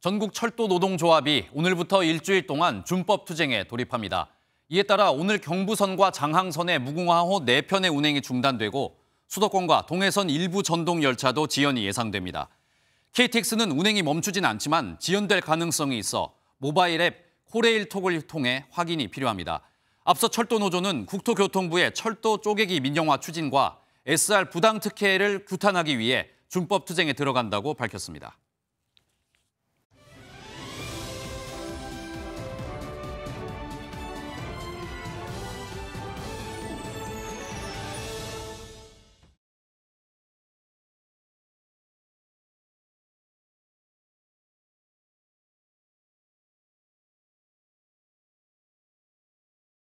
전국 철도 노동조합이 오늘부터 일주일 동안 준법 투쟁에 돌입합니다. 이에 따라 오늘 경부선과 장항선의 무궁화호 4편의 운행이 중단되고 수도권과 동해선 일부 전동 열차도 지연이 예상됩니다. KTX는 운행이 멈추진 않지만 지연될 가능성이 있어 모바일 앱 코레일톡을 통해 확인이 필요합니다. 앞서 철도노조는 국토교통부의 철도 쪼개기 민영화 추진과 SR 부당 특혜를 규탄하기 위해 준법 투쟁에 들어간다고 밝혔습니다.